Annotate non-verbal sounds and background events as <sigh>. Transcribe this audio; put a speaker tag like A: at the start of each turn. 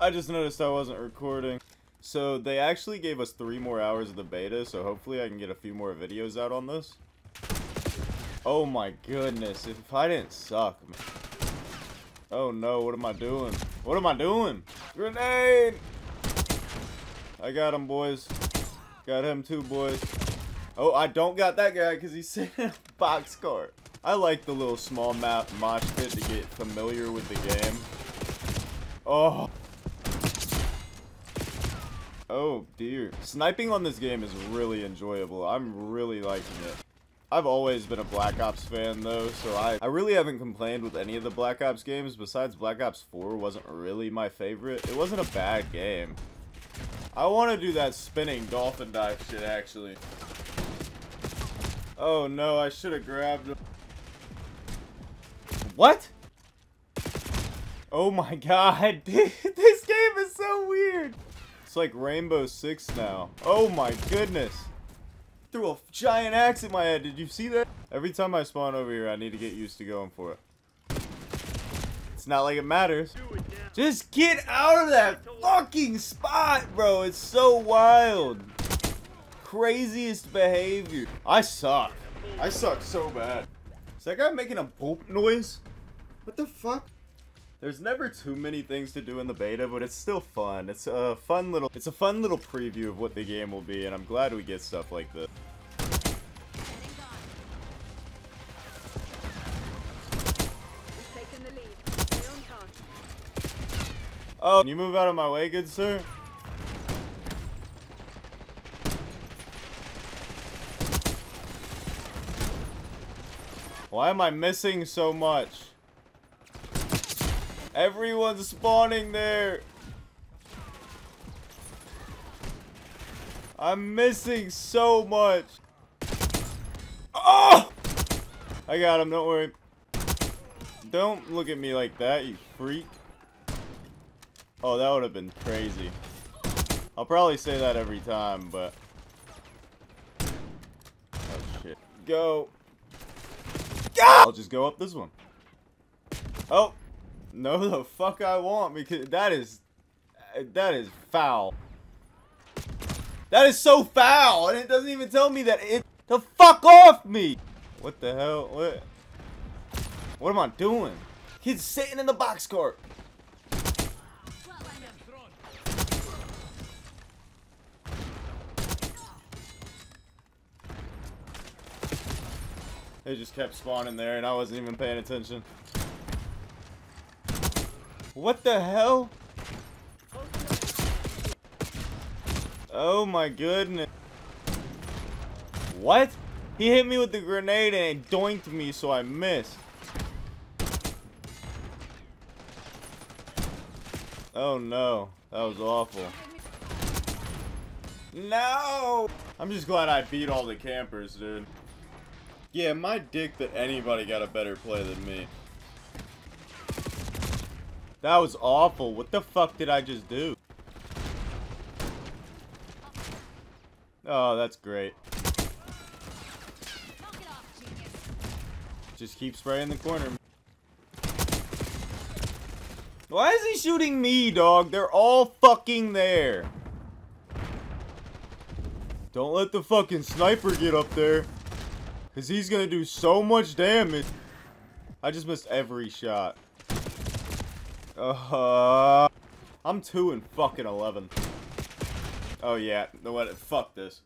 A: I just noticed I wasn't recording. So they actually gave us three more hours of the beta, so hopefully I can get a few more videos out on this. Oh my goodness, if I didn't suck, man. Oh no, what am I doing? What am I doing? Grenade! I got him, boys. Got him too, boys. Oh, I don't got that guy because he's <laughs> sitting in a box cart. I like the little small map mosh pit to get familiar with the game. Oh. Oh dear. Sniping on this game is really enjoyable. I'm really liking it. I've always been a Black Ops fan though, so I, I really haven't complained with any of the Black Ops games besides Black Ops 4 wasn't really my favorite. It wasn't a bad game. I want to do that spinning dolphin dive shit actually. Oh no, I should have grabbed him. What? Oh my god, <laughs> this game is so weird. It's like Rainbow Six now. Oh my goodness. Threw a giant axe in my head. Did you see that? Every time I spawn over here, I need to get used to going for it. It's not like it matters. Just get out of that fucking spot, bro. It's so wild. Craziest behavior. I suck. I suck so bad. Is that guy making a boop noise? What the fuck? There's never too many things to do in the beta, but it's still fun. It's a fun little it's a fun little preview of what the game will be, and I'm glad we get stuff like this. Oh, can you move out of my way, good sir? Why am I missing so much? Everyone's spawning there. I'm missing so much. Oh! I got him, don't worry. Don't look at me like that, you freak. Oh, that would have been crazy. I'll probably say that every time, but... Oh, shit. Go. Go! I'll just go up this one. Oh. No, the fuck I want, because that is... That is foul. That is so foul, and it doesn't even tell me that it... The fuck off me! What the hell? What? What am I doing? He's sitting in the box cart. They just kept spawning there and I wasn't even paying attention. What the hell? Oh my goodness. What? He hit me with the grenade and it doinked me so I missed. Oh no. That was awful. No! I'm just glad I beat all the campers, dude. Yeah, my dick that anybody got a better play than me. That was awful. What the fuck did I just do? Oh, that's great. Just keep spraying the corner. Why is he shooting me, dog? They're all fucking there. Don't let the fucking sniper get up there. Because he's going to do so much damage. I just missed every shot. Uh, I'm 2 and fucking 11. Oh yeah, no what? Fuck this.